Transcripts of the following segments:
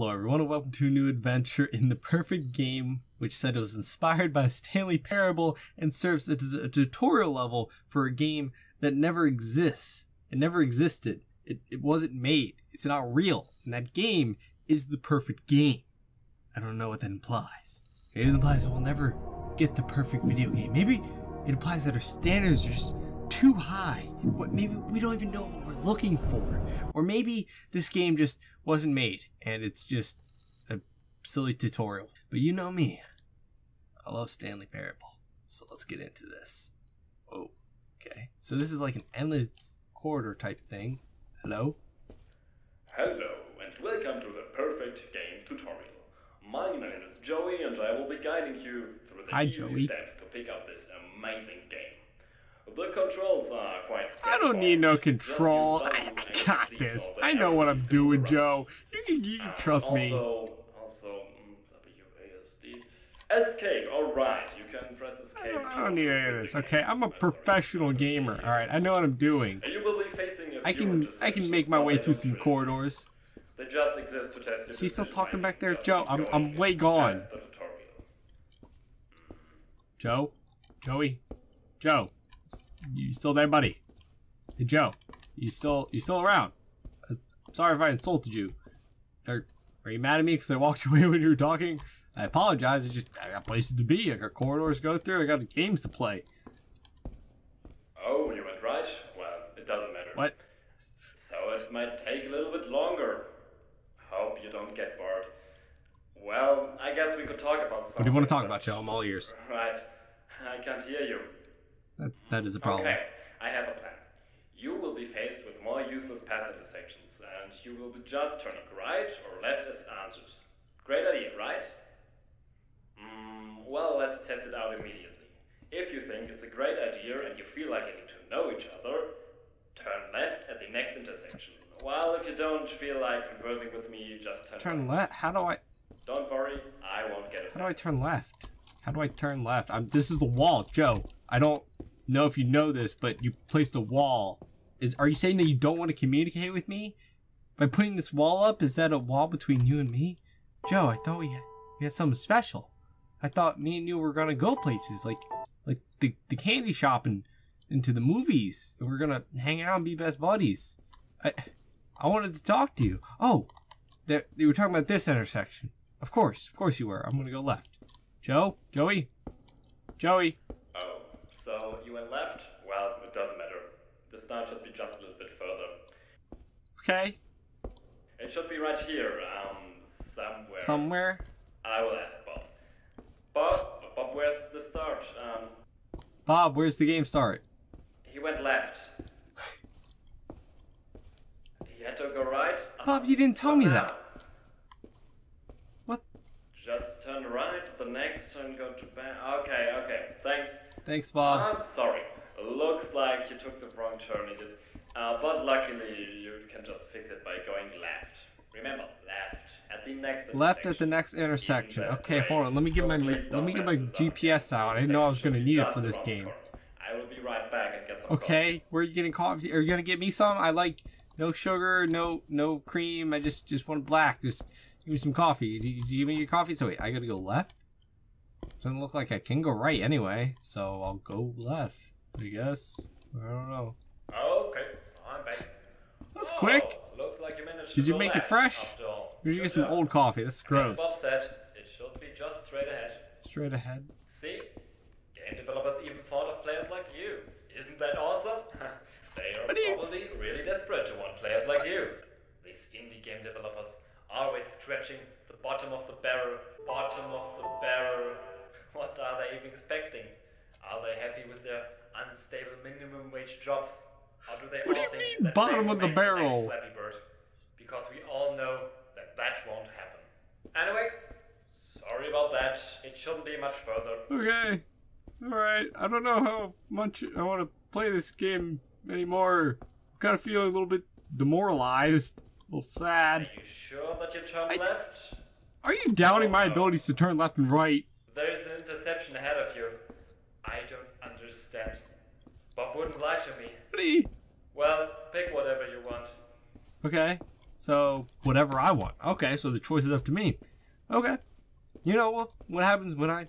Hello everyone and welcome to a new adventure in the perfect game which said it was inspired by a Stanley Parable and serves as a tutorial level for a game that never exists. It never existed. It, it wasn't made. It's not real. And that game is the perfect game. I don't know what that implies. Maybe it implies we'll never get the perfect video game. Maybe it implies that our standards are just too high. What maybe we don't even know what we're looking for. Or maybe this game just wasn't made and it's just a silly tutorial. But you know me. I love Stanley Parable. So let's get into this. Oh, okay. So this is like an endless corridor type thing. Hello? Hello, and welcome to the Perfect Game tutorial. My name is Joey, and I will be guiding you through the Hi, easy Joey. steps to pick up this amazing game. The controls are quite I don't need no control. I, I got this. I know what I'm doing. Joe. You can, you can trust me. Also, also, mm. Escape, alright, you can press I escape. don't, I don't need any of this, okay? I'm a professional gamer, alright? I know what I'm doing. You will be facing a I can I can make my way through some corridors. They just exist to test Is he still talking back there? Joe, I'm- I'm way gone. That's the tutorial. Joe? Joey? Joe? You still there, buddy? Hey, Joe? You still you still around? Uh, sorry if I insulted you. Are, are you mad at me because I walked away when you were talking? I apologize. I just I got places to be. I got corridors to go through. I got games to play. Oh, you went right? Well, it doesn't matter. What? So it might take a little bit longer. Hope you don't get bored. Well, I guess we could talk about something. What do you want to talk about, Joe? I'm all ears. Right. I can't hear you. That, that is a problem. Okay, I have a plan. You will be faced with more useless path intersections, and you will be just turning right or left as answers. Great idea, right? Mm, well, let's test it out immediately. If you think it's a great idea and you feel like getting to know each other, turn left at the next intersection. While if you don't feel like conversing with me, just turn, Turn right. left. How do I? Don't worry, I won't get it. How do I turn left? How do I turn left? I'm, this is the wall, Joe. I don't know if you know this, but you placed a wall. Is are you saying that you don't want to communicate with me by putting this wall up? Is that a wall between you and me, Joe? I thought we had, we had something special. I thought me and you were gonna go places like like the the candy shop and into the movies. And we're gonna hang out and be best buddies. I I wanted to talk to you. Oh, that you were talking about this intersection. Of course, of course you were. I'm gonna go left. Joe? Joey? Joey? So you went left? Well, it doesn't matter. The start should be just a little bit further. Okay. It should be right here, um, somewhere. Somewhere? I will ask Bob. Bob, Bob, where's the start? Um, Bob, where's the game start? he went left. He had to go right. Bob, you didn't tell me Now, that. What? Just turn right, the next turn go to back. Okay, okay, thanks. Bob. I'm sorry. Looks like you took the wrong turn. Uh, but luckily, you can just fix it by going left. Remember, left at the next. Left at the intersection. next intersection. In Okay, way. hold on. Let me get So my let me get my mess this up. GPS out. I didn't know I was gonna need it for this game. corner. I will be right back and get some. Okay, where are you getting coffee? Are you gonna get me some? I like no sugar, no no cream. I just just want black. Just give me some coffee. Do you, do you give me your coffee? So wait, I gotta go left. Doesn't look like I can go right anyway. So I'll go left. I guess. I don't know. Oh, okay, I'm back. That's Oh, quick. Looks like you managed Did you make it fresh? We should get some old coffee. That's As gross. Bob said, it should be just straight ahead. Straight ahead. See? Game developers even thought of players like you. Isn't that awesome? they are What do you- probably really desperate to want players like you. These indie game developers are always scratching the bottom of the barrel, bottom of the. What are they even expecting? Are they happy with their unstable minimum wage jobs? Or do they What do you think mean, bottom of the will make next barrel? Flappy Bird? Because we all know that that won't happen. Anyway, sorry about that. It shouldn't be much further. Okay. Alright. I don't know how much I want to play this game anymore. I'm kind of feeling a little bit demoralized. A little sad. Are you sure that you turn I- left? Are you doubting my abilities to turn left and right? There is an interception ahead of you. I don't understand. Bob wouldn't lie to me. What. Well, pick whatever you want. Okay. So whatever I want. Okay, so the choice is up to me. Okay. You know what? What happens when I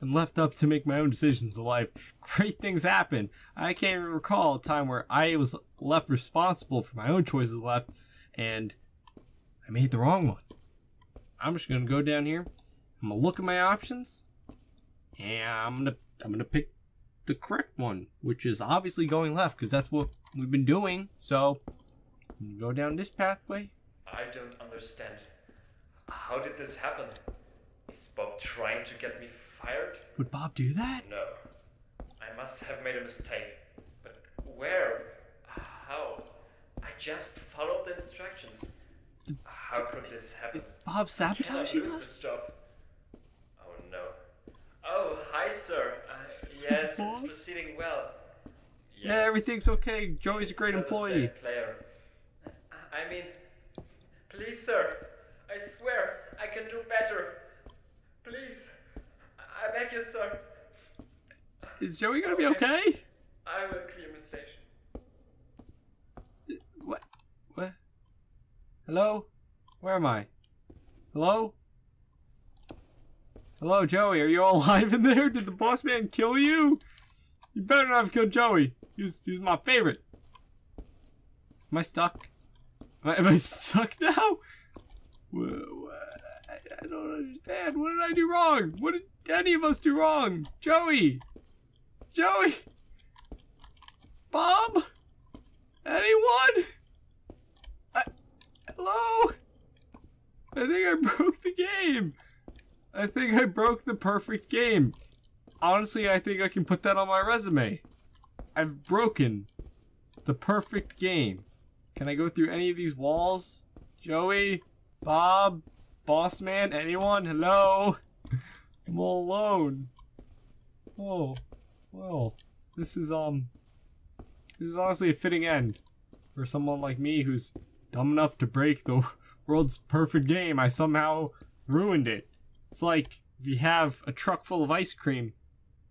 am left up to make my own decisions in life? Great things happen. I can't even recall a time where I was left responsible for my own choices left and I made the wrong one. I'm just gonna go down here. I'm gonna look at my options, and I'm gonna I'm gonna pick the correct one, which is obviously going left because that's what we've been doing. So go down this pathway. I don't understand. How did this happen? Is Bob trying to get me fired? Would Bob do that? No. I must have made a mistake. But where? How? I just followed the instructions. How could this happen? Is Bob sabotaging us? no. Oh, hi, sir. Uh, yes, it's proceeding well. Yeah, everything's okay. Joey's a great employee. Player. I mean, please, sir. I swear I can do better. Please, I I beg you, sir. Is Joey gonna be okay? I will clear my station. What? What? Hello? Where am I? Hello? Hello, Joey. Are you all alive in there? Did the boss man kill you? You better not have killed Joey. He's, he's my favorite. Am I stuck? Am I, am I stuck now? I don't understand. What did I do wrong? What did any of us do wrong? Joey! Joey! Bob? Anyone? I, hello? I think I broke the game. I think I broke the perfect game. Honestly, I think I can put that on my resume. I've broken the perfect game. Can I go through any of these walls? Joey? Bob? Boss man? Anyone? Hello? I'm all alone. Oh, well, this is, um, this is honestly a fitting end for someone like me who's dumb enough to break the world's perfect game. I somehow ruined it. It's like if you have a truck full of ice cream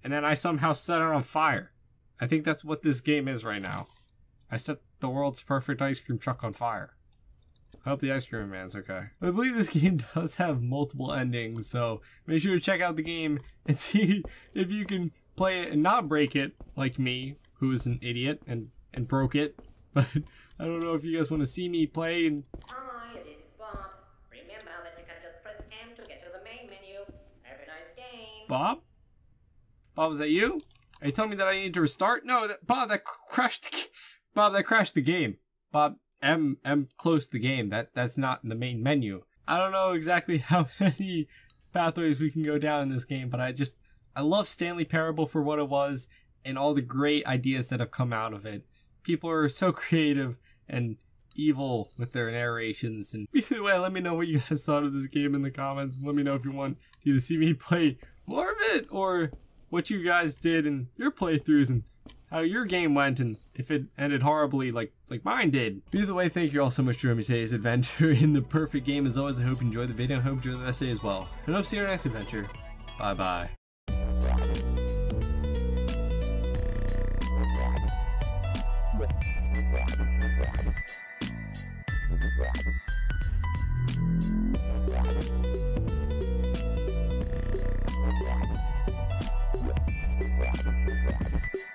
and then I somehow set it on fire. I think that's what this game is right now. I set the world's perfect ice cream truck on fire. I hope the ice cream man's okay. I believe this game does have multiple endings, so make sure to check out the game and see if you can play it and not break it like me, who is an idiot and, and broke it. But I don't know if you guys want to see me play and Hi, this is Bob. Remember that you can just press M to get to the main menu. Have a nice game. Bob? Bob, was that you? Are you telling me that I need to restart? No, that, Bob, that crashed. The, Bob, that crashed the game. Bob, M M closed the game. That that's not in the main menu. I don't know exactly how many pathways we can go down in this game, but I just I love Stanley Parable for what it was and all the great ideas that have come out of it. People are so creative and evil with their narrations. And either way, let me know what you guys thought of this game in the comments. Let me know if you want to either see me play more of it or what you guys did in your playthroughs and how your game went and if it ended horribly like like mine did. Either way, thank you all so much for joining me today's adventure in the perfect game. As always, I hope you enjoyed the video. I hope you enjoyed the rest of the day as well. And I hope to see you in our next adventure. Bye bye. Thank you.